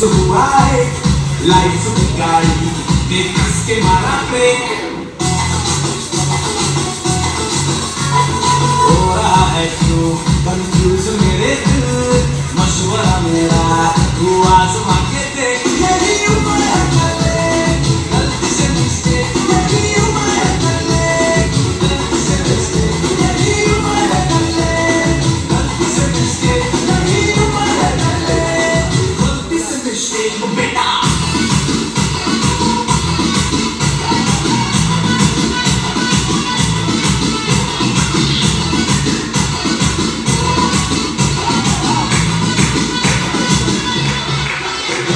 so bright, lights of the sky, te has que marapre. हो रहा है क्यों कंफ्यूज मेरे दिल मशवरा मेरा हुआ समाप्त